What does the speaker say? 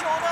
球的。